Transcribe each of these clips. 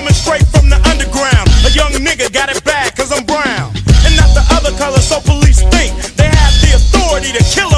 coming straight from the underground. A young nigga got it bad cause I'm brown. And not the other color, so police think they have the authority to kill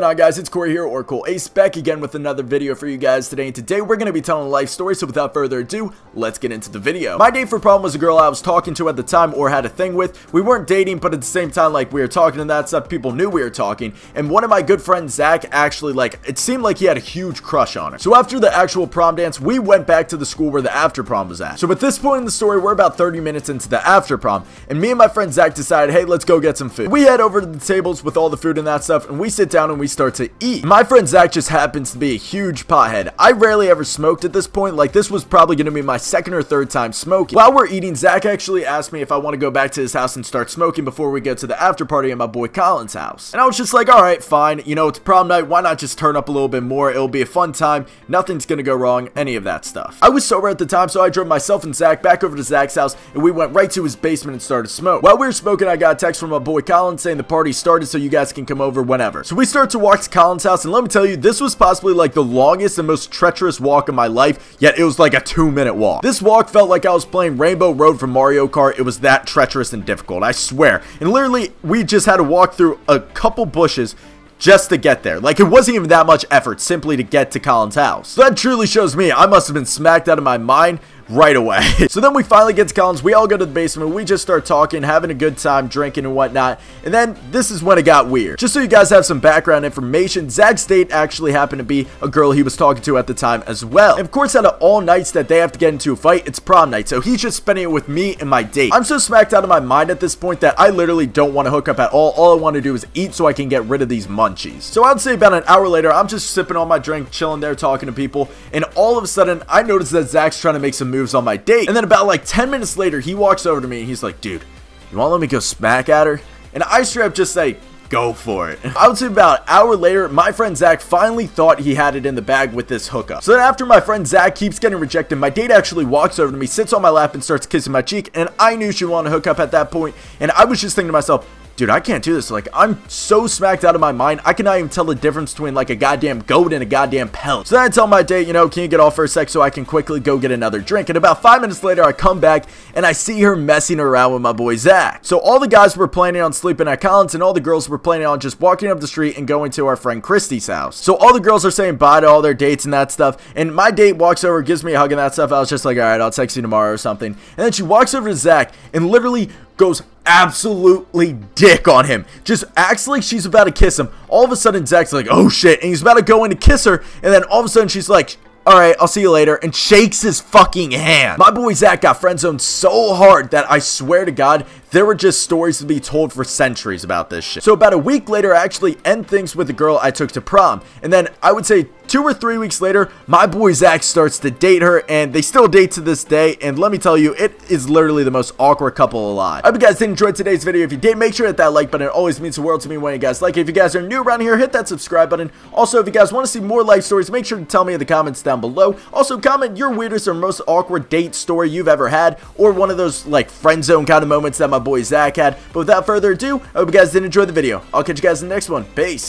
going on guys? It's Corey here, or Colt Ace, back again with another video for you guys today. And today we're going to be telling a life story, so without further ado, let's get into the video. My date for prom was a girl I was talking to at the time, or had a thing with. We weren't dating, but at the same time, like, we were talking and that stuff, people knew we were talking. And one of my good friends, Zach, actually, like, it seemed like he had a huge crush on her. So after the actual prom dance, we went back to the school where the after prom was at. So at this point in the story, we're about 30 minutes into the after prom, and me and my friend Zach decided, hey, let's go get some food. We head over to the tables with all the food and that stuff, and we sit down and we start to eat. My friend Zach just happens to be a huge pothead. I rarely ever smoked at this point, like this was probably going to be my second or third time smoking. While we're eating, Zach actually asked me if I want to go back to his house and start smoking before we get to the after party at my boy Colin's house. And I was just like, alright, fine, you know, it's prom night, why not just turn up a little bit more, it'll be a fun time, nothing's gonna go wrong, any of that stuff. I was sober at the time, so I drove myself and Zach back over to Zach's house, and we went right to his basement and started smoke. While we were smoking, I got a text from my boy Colin saying the party started so you guys can come over whenever. So we start to walk to Colin's house, and let me tell you, this was possibly like the longest and most treacherous walk of my life, yet it was like a two minute walk. This walk felt like I was playing Rainbow Road from Mario Kart, it was that treacherous and difficult, I swear. And literally, we just had to walk through a couple bushes just to get there. Like, it wasn't even that much effort simply to get to Colin's house. So that truly shows me I must have been smacked out of my mind right away. so then we finally get to Colin's. we all go to the basement, we just start talking, having a good time, drinking and whatnot, and then this is when it got weird. Just so you guys have some background information, Zach's date actually happened to be a girl he was talking to at the time as well. And of course, out of all nights that they have to get into a fight, it's prom night, so he's just spending it with me and my date. I'm so smacked out of my mind at this point that I literally don't want to hook up at all. All I want to do is eat so I can get rid of these munchies. So I'd say about an hour later, I'm just sipping on my drink, chilling there, talking to people, and all of a sudden, I notice that Zach's trying to make some moves moves on my date. And then about like 10 minutes later, he walks over to me and he's like, dude, you want to let me go smack at her? And I straight up just say, go for it. I would say about an hour later, my friend Zach finally thought he had it in the bag with this hookup. So then after my friend Zach keeps getting rejected, my date actually walks over to me, sits on my lap, and starts kissing my cheek, and I knew she wanted to hook up at that point, and I was just thinking to myself, dude, I can't do this. Like, I'm so smacked out of my mind, I cannot even tell the difference between, like, a goddamn goat and a goddamn pelt. So then I tell my date, you know, can you get off for a sec so I can quickly go get another drink? And about five minutes later, I come back, and I see her messing around with my boy Zach. So all the guys were planning on sleeping at Colin's and all the girls were planning on just walking up the street and going to our friend Christy's house. So all the girls are saying bye to all their dates and that stuff, and my date walks over, gives me a hug and that stuff. I was just like, alright, I'll text you tomorrow or something. And then she walks over to Zach, and literally goes absolutely dick on him. Just acts like she's about to kiss him. All of a sudden, Zach's like, oh shit, and he's about to go in to kiss her, and then all of a sudden she's like, Alright, I'll see you later, and shakes his fucking hand. My boy Zach got friend zoned so hard that I swear to God, there were just stories to be told for centuries about this shit. So about a week later, I actually end things with the girl I took to prom. And then I would say two or three weeks later, my boy Zach starts to date her, and they still date to this day. And let me tell you, it is literally the most awkward couple alive. I hope you guys did enjoy today's video. If you did, make sure to hit that like button. It always means the world to me when you guys like it. If you guys are new around here, hit that subscribe button. Also, if you guys want to see more life stories, make sure to tell me in the comments down below. Also, comment your weirdest or most awkward date story you've ever had, or one of those like friend zone kind of moments that my boy Zach had. But without further ado, I hope you guys did enjoy the video. I'll catch you guys in the next one. Peace.